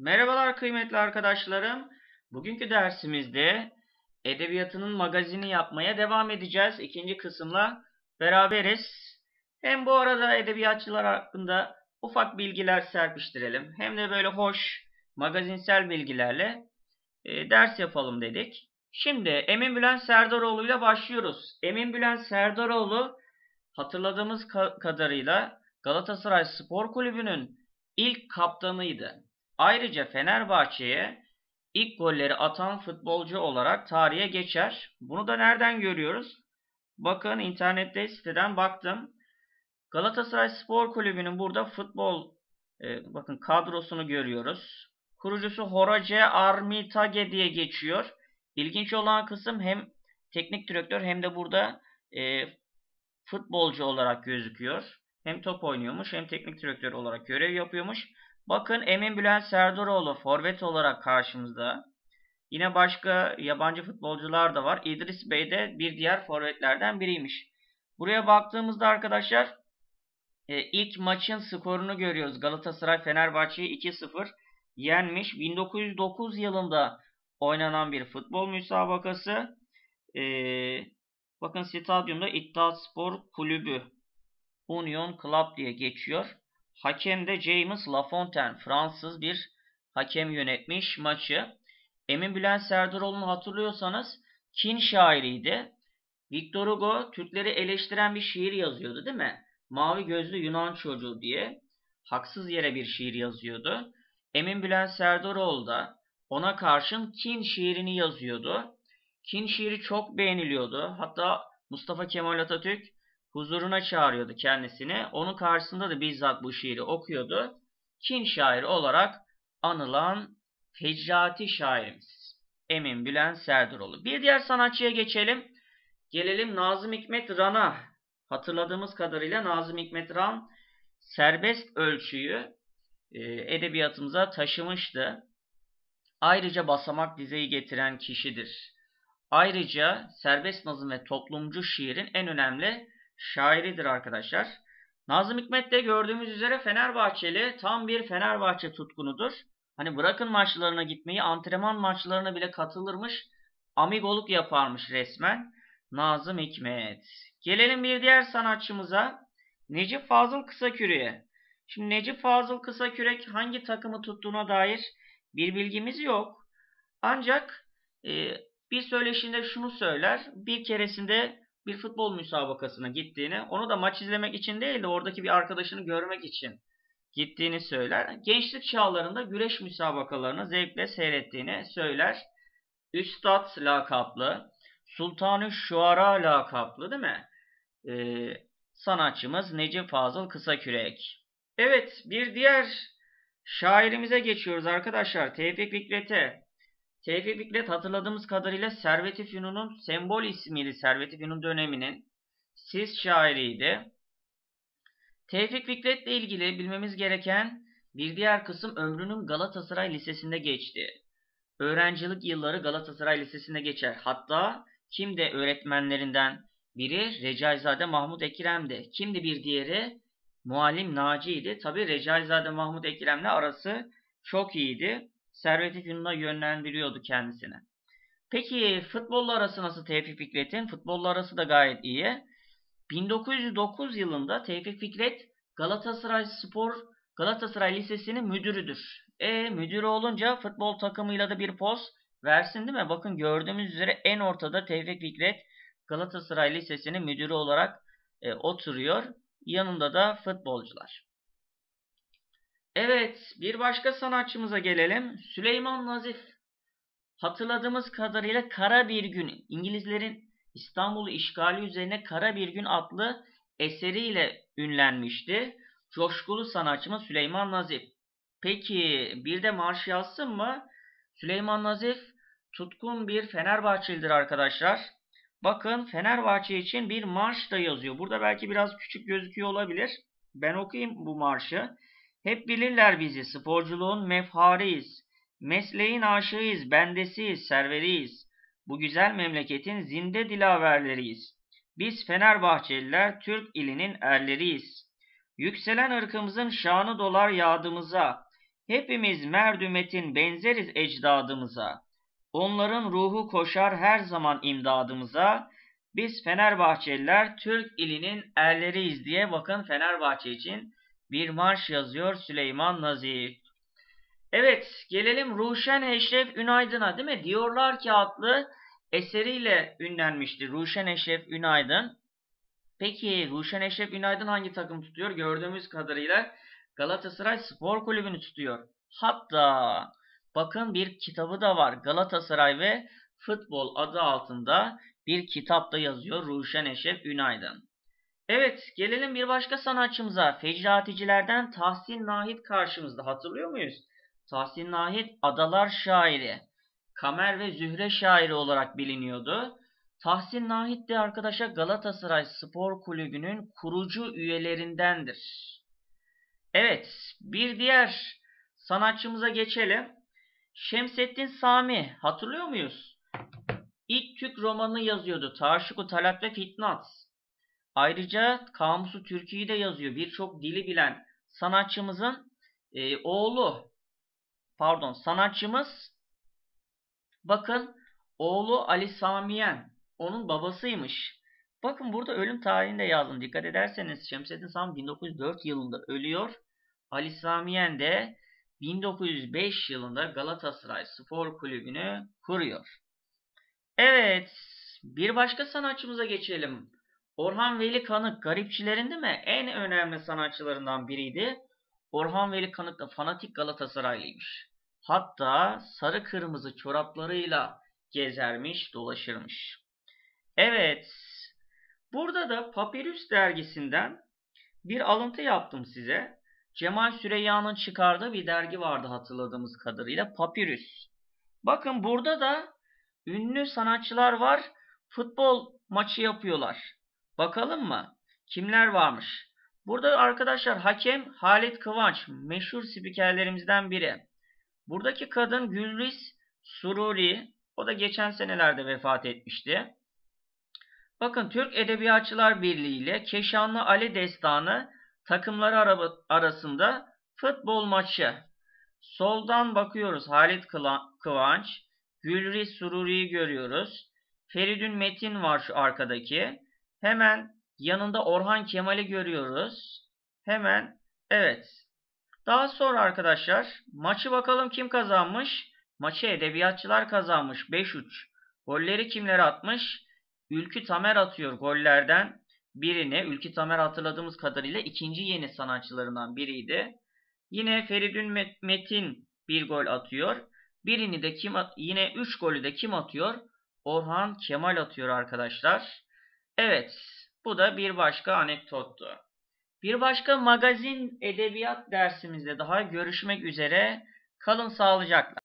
Merhabalar kıymetli arkadaşlarım. Bugünkü dersimizde edebiyatının magazini yapmaya devam edeceğiz. İkinci kısımla beraberiz. Hem bu arada edebiyatçılar hakkında ufak bilgiler serpiştirelim. Hem de böyle hoş magazinsel bilgilerle e, ders yapalım dedik. Şimdi Emin Bülent Serdaroğlu ile başlıyoruz. Emin Bülent Serdaroğlu hatırladığımız ka kadarıyla Galatasaray Spor Kulübü'nün ilk kaptanıydı. Ayrıca Fenerbahçe'ye ilk golleri atan futbolcu olarak tarihe geçer. Bunu da nereden görüyoruz? Bakın internette siteden baktım. Galatasaray Spor Kulübü'nün burada futbol e, bakın kadrosunu görüyoruz. Kurucusu Horace Armitage diye geçiyor. İlginç olan kısım hem teknik direktör hem de burada e, futbolcu olarak gözüküyor. Hem top oynuyormuş hem teknik direktör olarak görev yapıyormuş. Bakın Emin Bülent Serdaroğlu forvet olarak karşımızda. Yine başka yabancı futbolcular da var. İdris Bey de bir diğer forvetlerden biriymiş. Buraya baktığımızda arkadaşlar e, ilk maçın skorunu görüyoruz. Galatasaray Fenerbahçe'yi 2-0 yenmiş. 1909 yılında oynanan bir futbol müsabakası. E, bakın stadyumda İttihat Spor Kulübü Union Club diye geçiyor. Hakem de James Lafontaine Fransız bir hakem yönetmiş maçı. Emin Bülent Serdaroğlu'nu hatırlıyorsanız Kin şairiydi. Victor Hugo Türkleri eleştiren bir şiir yazıyordu değil mi? Mavi gözlü Yunan çocuğu diye. Haksız yere bir şiir yazıyordu. Emin Bülent Serdaroğlu da ona karşın Kin şiirini yazıyordu. Kin şiiri çok beğeniliyordu. Hatta Mustafa Kemal Atatürk huzuruna çağırıyordu kendisini. Onun karşısında da bizzat bu şiiri okuyordu. Çin şairi olarak anılan Fecrati şairimiz. Emin Bülent Serdaroğlu. Bir diğer sanatçıya geçelim. Gelelim Nazım Hikmet Ran'a. Hatırladığımız kadarıyla Nazım Hikmet Ran serbest ölçüyü e, edebiyatımıza taşımıştı. Ayrıca basamak dizeyi getiren kişidir. Ayrıca serbest nazım ve toplumcu şiirin en önemli şairidir arkadaşlar. Nazım Hikmet de gördüğümüz üzere Fenerbahçeli tam bir Fenerbahçe tutkunudur. Hani bırakın maçlarına gitmeyi antrenman maçlarına bile katılırmış. Amigoluk yaparmış resmen. Nazım Hikmet. Gelelim bir diğer sanatçımıza. Necip Fazıl Kısaküre'ye. Şimdi Necip Fazıl Kısakürek hangi takımı tuttuğuna dair bir bilgimiz yok. Ancak e, bir söyleşinde şunu söyler. Bir keresinde bir futbol müsabakasına gittiğini, onu da maç izlemek için değil de oradaki bir arkadaşını görmek için gittiğini söyler. Gençlik çağlarında güreş müsabakalarını zevkle seyrettiğini söyler. Üstad lakaplı, Sultanı Şuara lakaplı değil mi? Ee, sanatçımız Necip Fazıl Kısakürek. Evet bir diğer şairimize geçiyoruz arkadaşlar. Tevfik Fikret'e. Tevfik Fikret hatırladığımız kadarıyla Servet-i Fünun'un sembol ismiydi. Servet-i Fünun döneminin siz şairiydi. Tevfik Fikret'le ilgili bilmemiz gereken bir diğer kısım ömrünün Galatasaray Lisesi'nde geçti. Öğrencilik yılları Galatasaray Lisesi'nde geçer. Hatta kimde öğretmenlerinden biri Recaizade Mahmut Ekrem'di. Kimdi bir diğeri? Muallim Naci'ydi. Tabi Recaizade Mahmut Ekrem'le arası çok iyiydi. Servet-i yönlendiriyordu kendisini. Peki futbolla arası nasıl Tevfik Fikret'in? Futbolla arası da gayet iyi. 1909 yılında Tevfik Fikret Galatasaray Spor Galatasaray Lisesi'nin müdürüdür. E müdürü olunca futbol takımıyla da bir poz versin değil mi? Bakın gördüğümüz üzere en ortada Tevfik Fikret Galatasaray Lisesi'nin müdürü olarak e, oturuyor. Yanında da futbolcular. Evet, bir başka sanatçımıza gelelim. Süleyman Nazif. Hatırladığımız kadarıyla Kara Bir Gün, İngilizlerin İstanbul'u işgali üzerine Kara Bir Gün adlı eseriyle ünlenmişti. Coşkulu sanatçımız Süleyman Nazif. Peki bir de marş yazsın mı? Süleyman Nazif tutkun bir Fenerbahçelidir arkadaşlar. Bakın Fenerbahçe için bir marş da yazıyor. Burada belki biraz küçük gözüküyor olabilir. Ben okuyayım bu marşı. Hep bilirler bizi, sporculuğun mefhariyiz. Mesleğin aşığıyız, bendesiyiz, serveriyiz. Bu güzel memleketin zinde dilaverleriyiz. Biz Fenerbahçeliler Türk ilinin erleriyiz. Yükselen ırkımızın şanı dolar yadımıza. Hepimiz merdümetin benzeriz ecdadımıza. Onların ruhu koşar her zaman imdadımıza. Biz Fenerbahçeliler Türk ilinin erleriyiz diye bakın Fenerbahçe için bir marş yazıyor Süleyman Nazif. Evet gelelim Ruşen Eşref Ünaydın'a değil mi? Diyorlar ki adlı eseriyle ünlenmişti Ruşen Eşref Ünaydın. Peki Ruşen Eşref Ünaydın hangi takım tutuyor? Gördüğümüz kadarıyla Galatasaray Spor Kulübü'nü tutuyor. Hatta bakın bir kitabı da var. Galatasaray ve Futbol adı altında bir kitapta yazıyor Ruşen Eşref Ünaydın. Evet gelelim bir başka sanatçımıza. Fecraticilerden Tahsin Nahit karşımızda hatırlıyor muyuz? Tahsin Nahit adalar şairi, Kamer ve Zühre şairi olarak biliniyordu. Tahsin Nahit de arkadaşa Galatasaray Spor Kulübü'nün kurucu üyelerindendir. Evet, bir diğer sanatçımıza geçelim. Şemsettin Sami, hatırlıyor muyuz? İlk Türk romanını yazıyordu. Taşuku Talat ve Fitnat. Ayrıca Kamusu Türkiye'yi de yazıyor. Birçok dili bilen sanatçımızın e, oğlu, pardon sanatçımız, bakın oğlu Ali Samiyen, onun babasıymış. Bakın burada ölüm tarihini de yazdım. Dikkat ederseniz Şemsettin Sami 1904 yılında ölüyor. Ali Samiyen de 1905 yılında Galatasaray Spor Kulübü'nü kuruyor. Evet, bir başka sanatçımıza geçelim. Orhan Veli Kanık garipçilerin değil mi? En önemli sanatçılarından biriydi. Orhan Veli Kanık da fanatik Galatasaraylıymış. Hatta sarı kırmızı çoraplarıyla gezermiş, dolaşırmış. Evet, burada da Papyrus dergisinden bir alıntı yaptım size. Cemal Süreyya'nın çıkardığı bir dergi vardı hatırladığımız kadarıyla Papyrus. Bakın burada da ünlü sanatçılar var. Futbol maçı yapıyorlar. Bakalım mı? Kimler varmış? Burada arkadaşlar hakem Halit Kıvanç. Meşhur spikerlerimizden biri. Buradaki kadın Gülriz Sururi. O da geçen senelerde vefat etmişti. Bakın Türk Edebiyatçılar Birliği ile Keşanlı Ali Destanı takımları arasında futbol maçı. Soldan bakıyoruz Halit Kıvanç, Gülriz Sururi'yi görüyoruz. Feridün Metin var şu arkadaki. Hemen yanında Orhan Kemal'i görüyoruz. Hemen evet. Daha sonra arkadaşlar maçı bakalım kim kazanmış? Maçı edebiyatçılar kazanmış 5-3. Golleri kimler atmış? Ülkü Tamer atıyor gollerden birini. Ülkü Tamer hatırladığımız kadarıyla ikinci yeni sanatçılarından biriydi. Yine Feridün Metin bir gol atıyor. Birini de kim yine 3 golü de kim atıyor? Orhan Kemal atıyor arkadaşlar. Evet, bu da bir başka anekdottu. Bir başka magazin edebiyat dersimizde daha görüşmek üzere. Kalın sağlıcakla.